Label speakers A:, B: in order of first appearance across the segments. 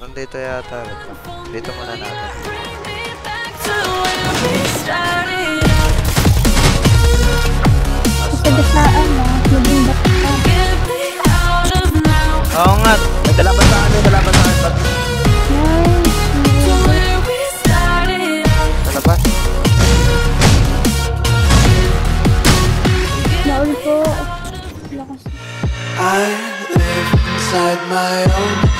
A: Nandito yata. Dito muna natin.
B: Sa gitnaan na, maging bata.
C: Oo nga.
D: May kalaban sa akin, may kalaban sa akin.
A: Sa labas.
B: Naul po. Lakas.
E: I live inside my own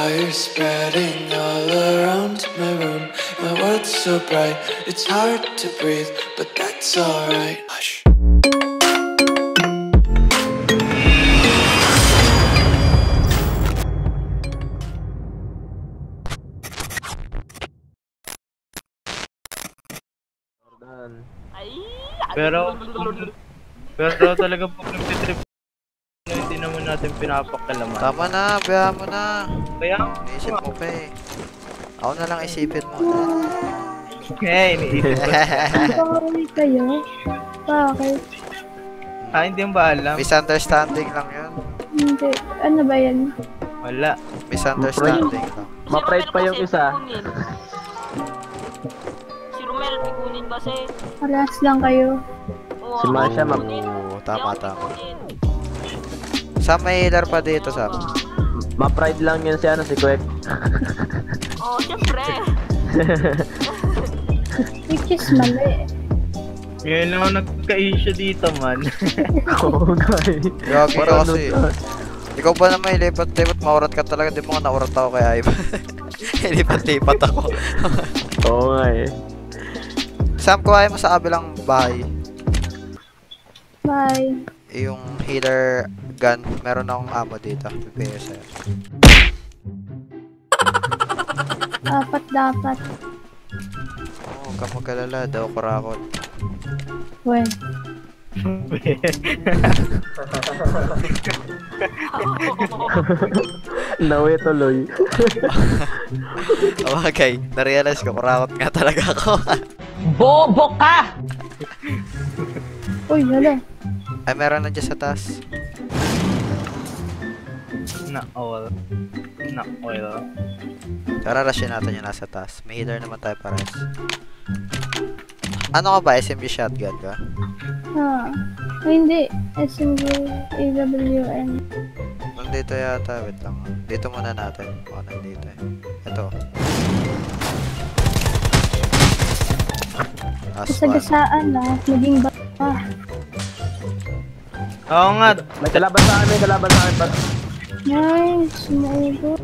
E: Fire spreading all around my room. My world's so bright, it's hard to breathe, but that's alright. Hush.
D: Jordan?
C: Pero, pero talaga pag nagtitrip na hindi naman natin pinapakalaman.
A: Tama na. Biya mo na.
C: Kaya,
A: Iisip mo pa eh. Ako na lang isipin mo.
C: eh, iniisip ko.
B: Bakit kayo? Bakit?
C: Ah, hindi mo ba alam?
A: Misunderstanding lang yun.
B: Hindi. Ano ba yan?
C: Wala.
A: Misunderstanding lang.
D: Ma-pride pa yung isa.
F: Si Romel, pikunin kasi.
B: Parehas lang kayo.
D: Si Masha, ma-
F: pikunin.
A: Oo, tama, tama. Sa may healer pa dito, Sam.
D: Ma-pride lang yun si ano, si Kwek.
F: Oo, syempre.
B: Which is mali.
C: Ngayon lang ako nagka-issue dito, man.
D: Oo, guys.
A: Gagi ka
D: Parang
A: kasi. Ikaw ba naman ilipat-lipat, maurat ka talaga. Di mo nga naurat ako kay Ivan. Ilipat-lipat ako.
D: Oo nga eh.
A: Sam, kuhain mo sa kabilang bahay.
B: Bye.
A: Yung healer gun. Meron akong ammo dito. Ko sa'yo.
B: Apat dapat.
A: Oo, huwag mag-alala. Daw kurakot.
B: Well,
D: Nawi tuloy.
A: Okay, na-realize ko, kurakot nga talaga ako.
B: uy, hala.
A: Ay, meron na dyan sa taas.
C: Na oil. Na oil.
A: Tara, rushin natin yung nasa taas. May healer naman tayo pares. Ano ka ba? SMG shotgun ka?
B: Ah. Ay, hindi. SMG AWN.
A: Nandito yata. Wait lang. Dito muna natin. Baka nandito eh. Ito. Last
B: Sa
A: one.
B: gasaan na, maging bata.
C: Oo nga.
D: May kalaban sa akin, may kalaban sa akin.
B: Nice. Maubos.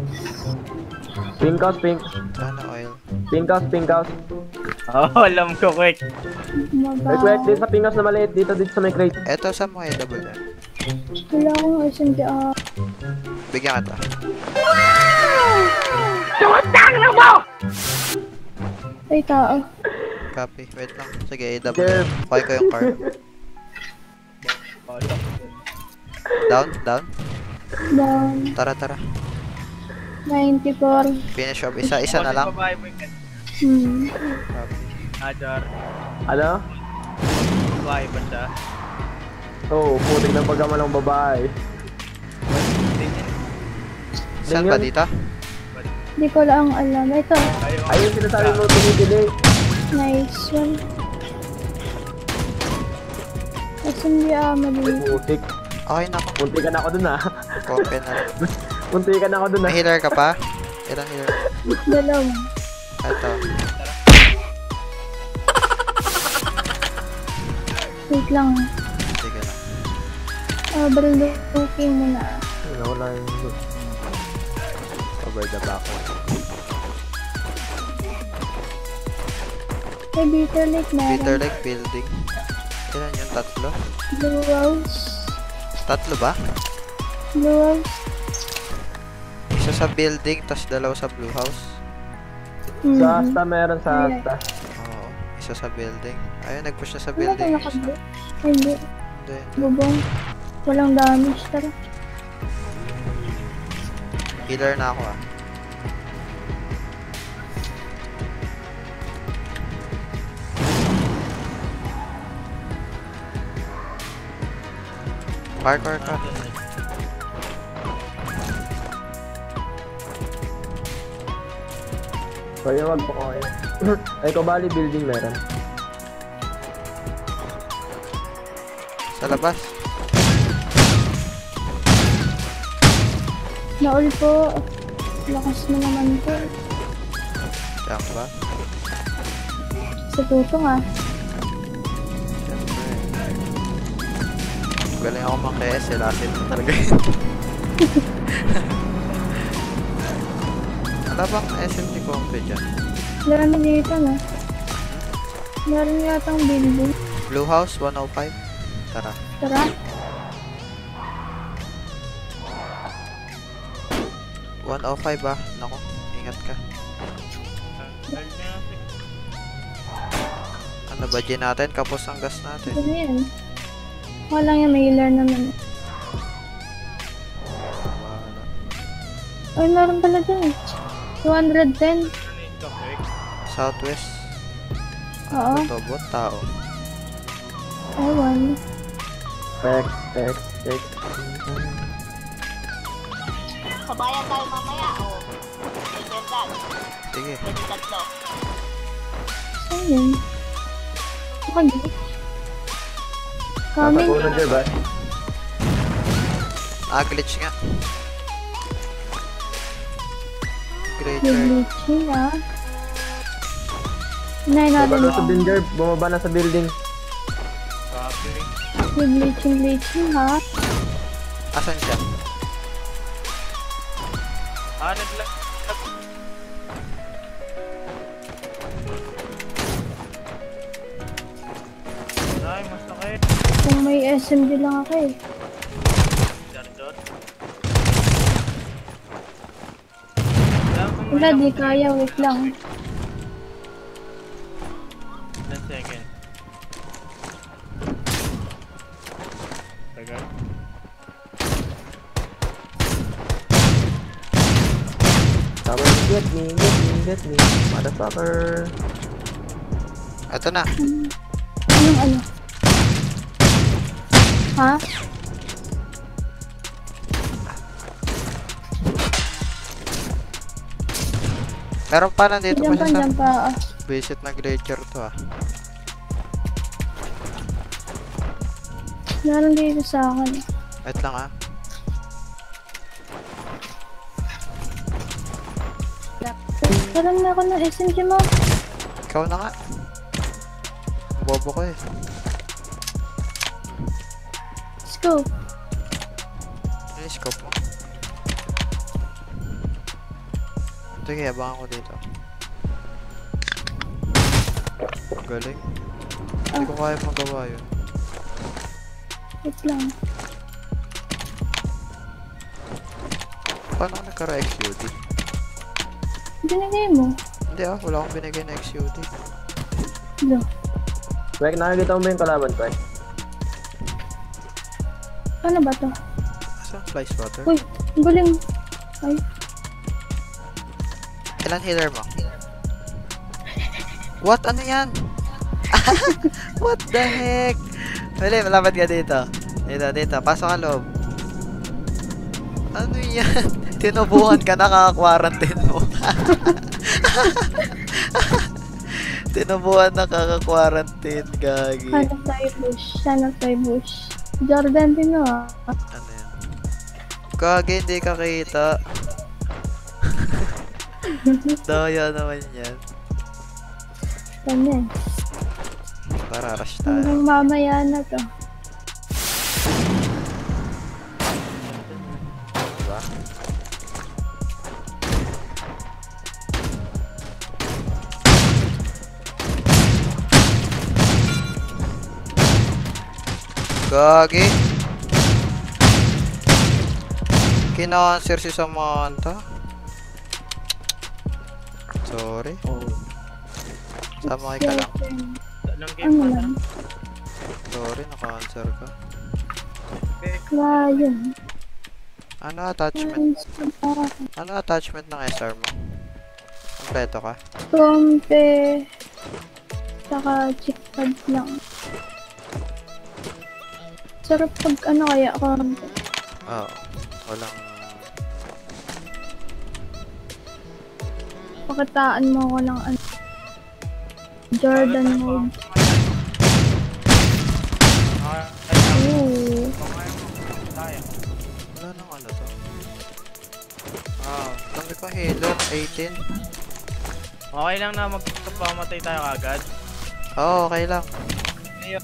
D: Pink house, pink.
A: Sana oil.
D: Pink house, pink house.
C: Oo, oh, alam ko, quick.
D: May Kwek, dito sa pink house na maliit. Dito, dito sa may crate.
A: Ito sa mga double yan.
B: Wala akong SMG. Ah,
A: Bigyan kita.
B: ay, tao.
A: Copy. Wait lang. Sige, double. Okay ko yung card. Down, down.
B: Down.
A: Tara, tara.
B: 94.
A: Finish off. Isa, isa na lang.
B: Hmm.
C: Ajar.
D: Ano?
C: Babae ba siya?
D: Oo, oh, putik ng pagkaman ng babae.
A: Saan ba dito?
B: Hindi ko lang alam. Ito.
D: Ayun, sinasabi mo, tumibili.
B: Nice one. SMG ah, mali.
D: Putik.
A: Okay na ako.
D: Punti ka na ako dun ah.
A: Copy na.
D: Punti ka na ako dun ah.
A: May healer ka pa? Ilang healer?
B: Dalawa.
A: Ito.
B: Wait lang.
A: Sige lang.
B: Ah, looking muna.
D: Nawala yung...
A: Cover the back.
B: May bitter lake meron.
A: Bitter Lake Building. Ilan yung tatlo?
B: Blue house.
A: Tatlo ba?
B: Blue house.
A: Isa sa building, tas dalawa sa blue house.
D: Sa
B: Mhm.
D: Asta meron sa. Asta.
A: Oo. Isa sa building. Ayun, nag-push na sa building.
B: nakablo? Hindi.
A: Hindi.
B: Bubong. Walang damage. Tara.
A: Healer na ako ah. Parkour ka.
D: Kaya wag po kayo. Ay, Kobali building meron.
A: Sa labas.
B: Naul po. Lakas mo naman po.
A: Diyan ba?
B: Sa tutong ah.
A: Galing ako mang KS. Lasin mo talaga yun. Wala bang SMT Compe dyan?
B: Dami dito na. Meron yatang building.
A: Blue House 105. Tara.
B: Tara.
A: One oh five ah. Nako, ingat ka. Ano ba dyan natin? Kapos ang gas natin.
B: Ano yan? Walang yung mailer naman.
A: Wala.
B: Ay, meron pala dyan. 210.
C: Ano yung topic?
A: Southwest.
B: Oo.
A: Ano to? Bot tao.
B: Ewan.
D: X, X, X.
F: Sabayan tayo mamaya. O. Ganda.
A: Sige.
F: Pwede tatlo.
B: Saan yun? Bakit? Coming.
D: puno dyan ba?
A: Ah, glitch nga.
B: Glitching ah. Hinay natin
D: Bumaba sa builder, bumaba na sa building.
B: Yung glitching glitching ha.
A: Asan siya?
C: Ah, naglag.
B: May SMG lang ako eh. Wala, di kaya. Wait lang.
C: One second. Tagal.
D: Yung get me, get me, get me. Motherfucker.
A: Ito na.
B: Anong ano? Ha?
A: Meron pa nandito pa siya sa
B: pa. ah.
A: visit na glacier to ah.
B: Meron dito sa akin.
A: Wait lang ah.
B: Karoon na ako ng SMG mo.
A: Ikaw na nga. Bobo ko eh.
B: Let's go.
A: Ano yung scope mo? Sige, abangan ko dito. Galing. Hindi ko kaya magawa yun.
B: Wait lang.
A: Paano ako nagkara-XUD?
B: Binigay mo.
A: Hindi ah, wala akong binigay na XUD.
B: Lo.
D: Wek, nakikita mo ba yung kalaban, Wek?
B: Ano ba to?
A: Saan fly swatter?
B: Uy, ang galing. Ay,
A: Ilan healer mo? What? Ano yan? What the heck? Mali, malapit ka dito. Dito, dito. Pasok ka loob. Ano yan? Tinubuhan ka na kaka-quarantine mo. Tinubuhan na kaka-quarantine, gagi.
B: hanap tayo bush. Hanap tayo bush. Jordan din ah.
A: Ano yan? Gagi, hindi ka kita. Daya naman yan.
B: Ano eh.
A: Para rush tayo.
B: Hanggang mamaya na to.
A: Gagi. Kina-answer si Samantha. Sorry. Sama ka lang.
C: Ilang game pa
B: lang?
A: Sorry, naka-answer ka.
B: Yun.
A: Ano attachment? Ano attachment ng SR mo? Kompleto ka?
B: Trompe. Saka chick pad lang. Sarap pag ano kaya konti.
A: Oo. Walang...
B: Pakitaan mo ko ng ano. Jordan.
C: Ah,
B: Ooh.
C: mo. Tayo.
A: Wala nang ano to. Ah, dami ko halo. 18.
C: Okay lang na magpapamatay tayo agad.
A: Oo, okay lang.
C: Ayun.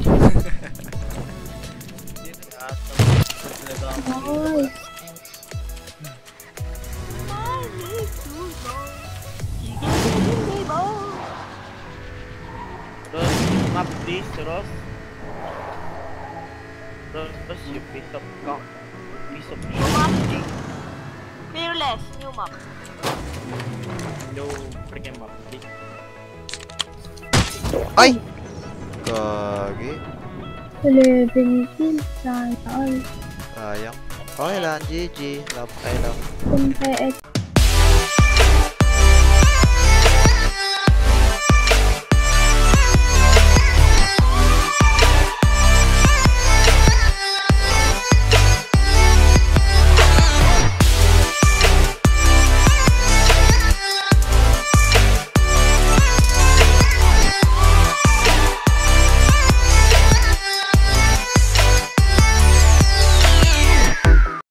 B: Nice.
C: Ross, map this, Ross. Ross, you piece of cock. Piece of
F: New map. Fearless, new map.
C: no freaking map. This.
A: Ay! Gagi.
B: 11 kills. Sana all.
A: Sayang. Okay lang, GG. Love kayo lang.
B: Kung kaya